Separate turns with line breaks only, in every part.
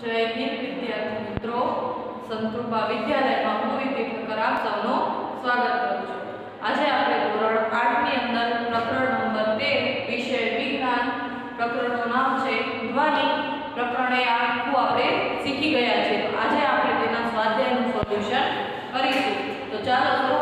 જય હિન્દ, વિદ્યાર્થી મિત્રો. સંતૃપા વિદ્યાલયમાં હું વિદ્યાર્થીકર આપ સ્વાગત કરું આજે આપણે ધોરણ આઠની અંદર પ્રકરણ નંબર વિષય વિજ્ઞાન. પ્રકરણનું નામ છે ધ્વનિ. પ્રકરણ આખું આપણે શીખી ગયા છીએ. આજે આપણે તેના સ્વાધ્યાયનું સોલ્યુશન કરીશું. તો ચાલો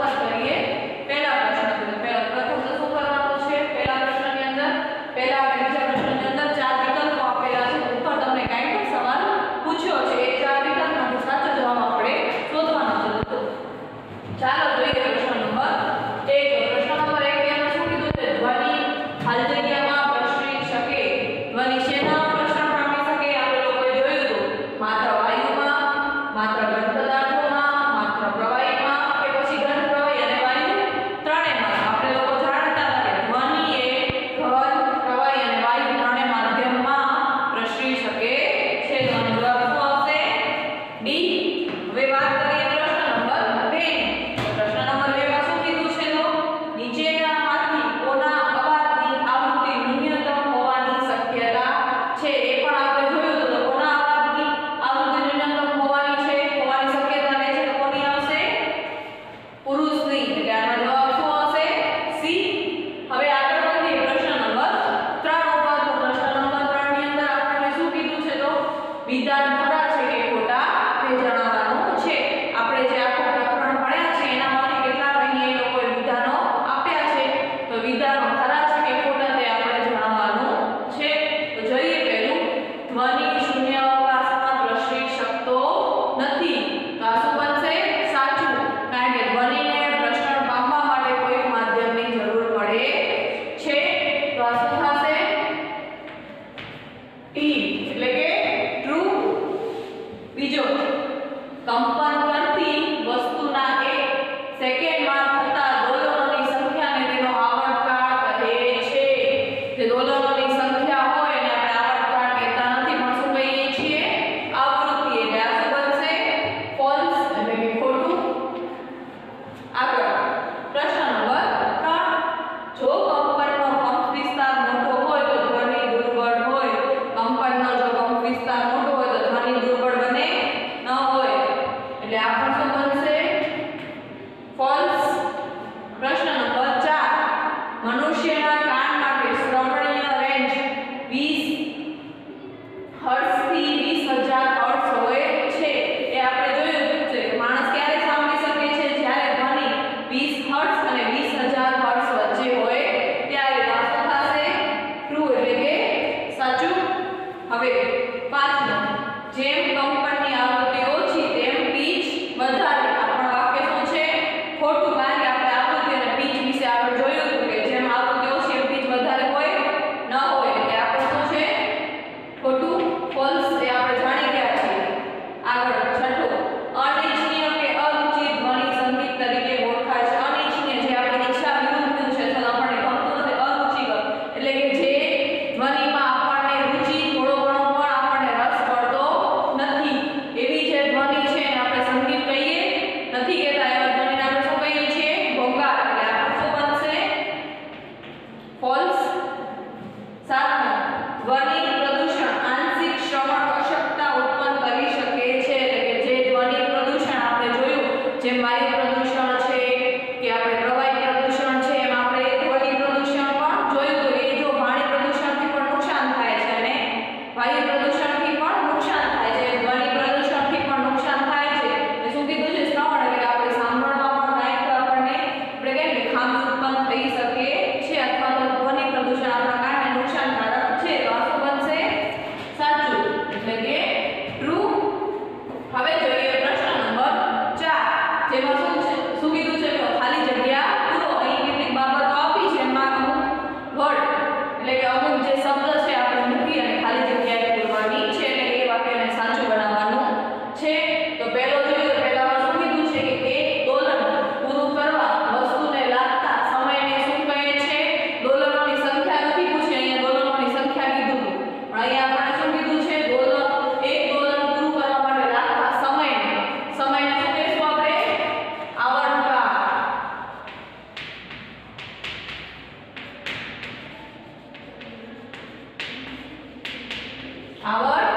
આવર્ત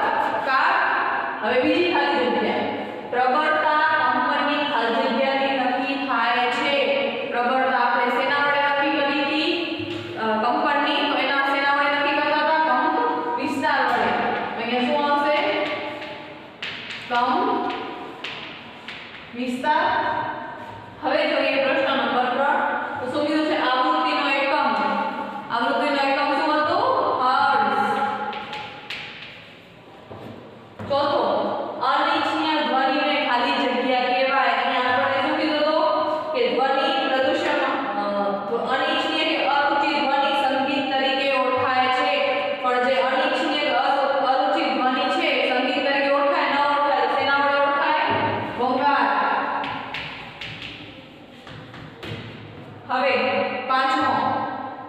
કાર હવે બીજી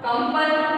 कंपन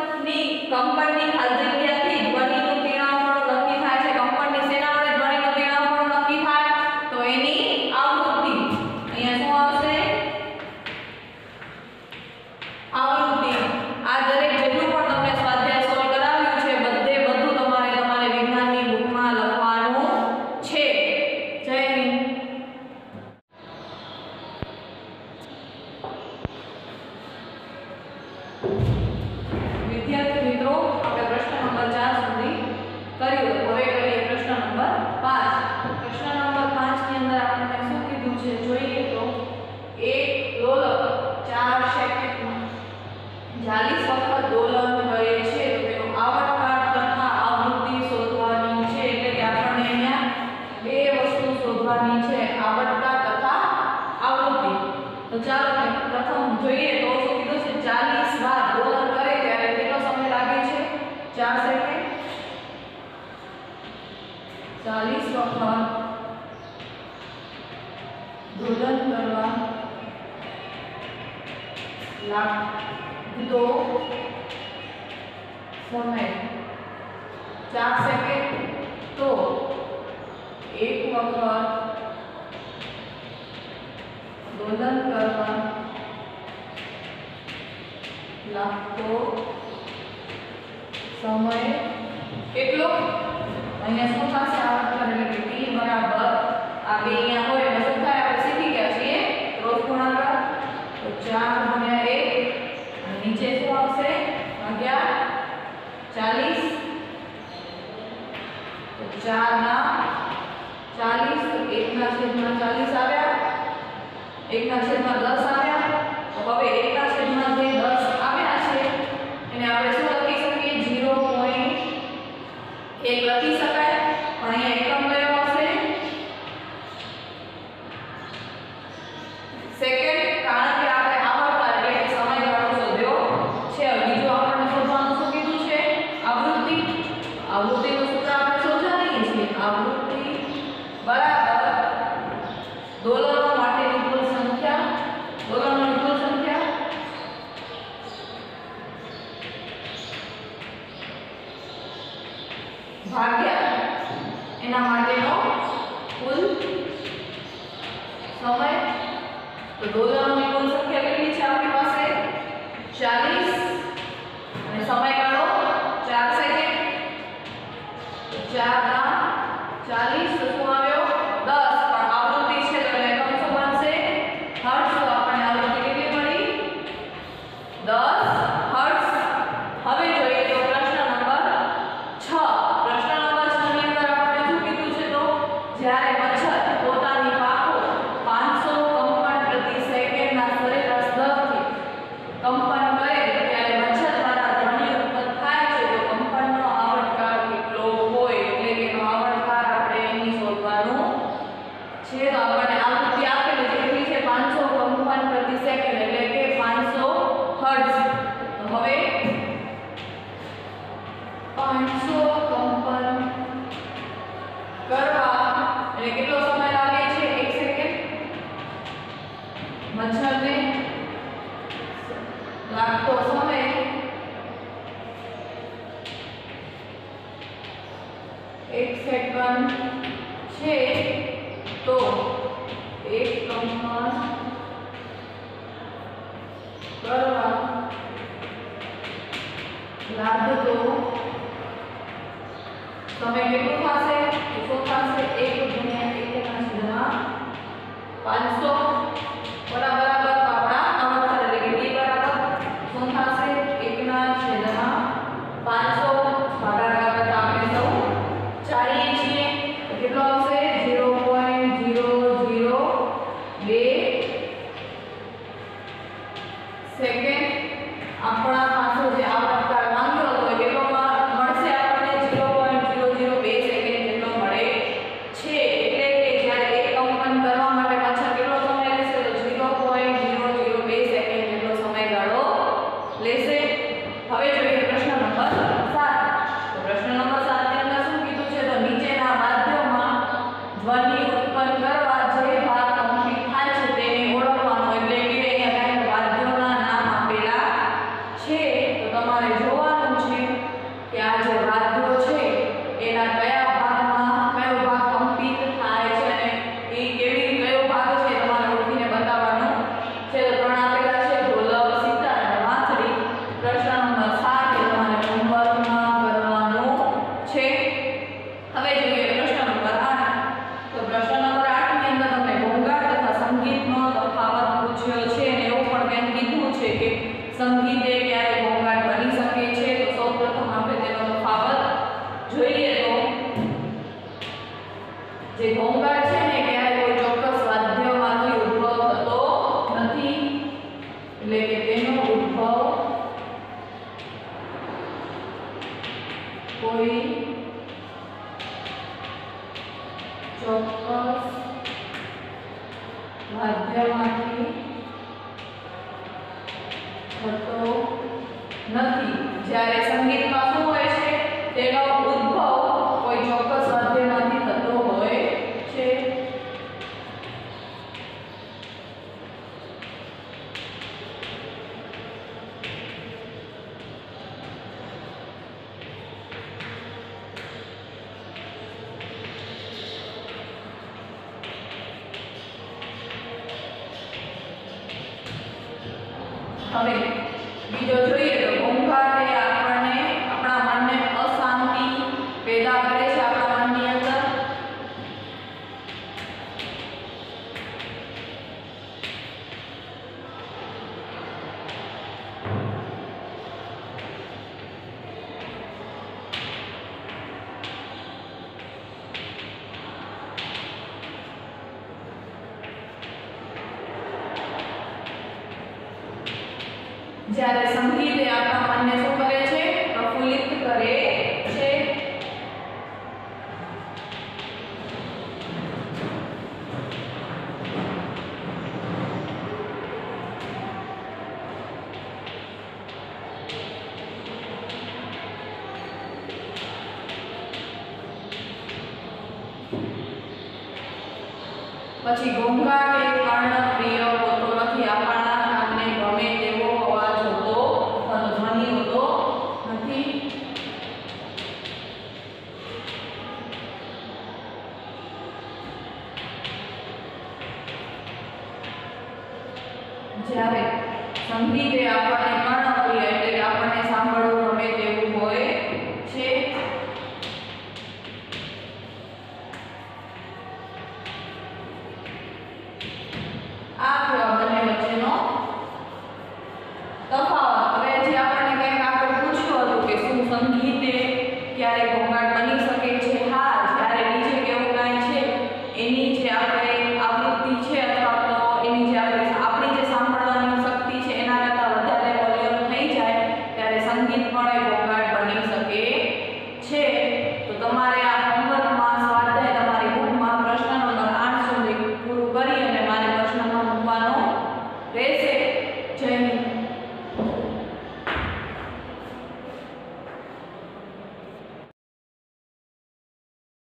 ચાલો પ્રથમ જોઈએ તો શું કીધું છે ચાલીસ વાર ડોલર કરે ત્યારે કેટલો સમય લાગે છે ચાર સેકન્ડ ચાલીસ વખત ડોલર કરવા લાગતો સમય ચાર સેકન્ડ તો એક વખત दोलन करना લાગતો સમય કેટલો અહીંયા શું થશે આ એટલે કે t બરાબર આ બે અહીંયા હોય એટલે શું થાય આપણે શીખી ગયા છીએ ક્રોસ ગુણાકાર તો 4 ગુણ્યા 1 અને નીચે શું આવશે ભાગ્યા 40 તો 4 ના 40 તો 1 ના છેદમાં 40 આવ્યા एक नक्षत्र दस आया तो हम एक એટલે કેટલો સમય લાગે છે 1 સેકન્ડ મચ્છરને લાગતો સમય એક સેકન્ડ છે તો એક કમ્પાસ કરવા લાગતો સમય કેટલો થશે કેટલો થશે એક Panso. Wala ચોક્કસ વાદ્યમાંથી થતો નથી જ્યારે સંગીતમાં A ver, જ્યારે સંગીત એ આપણા મનને શું કરે છે? પ્રફુલ્લિત કરે છે. પછી ગોંગા કે કર્ણપ્રિય जय संगीत आप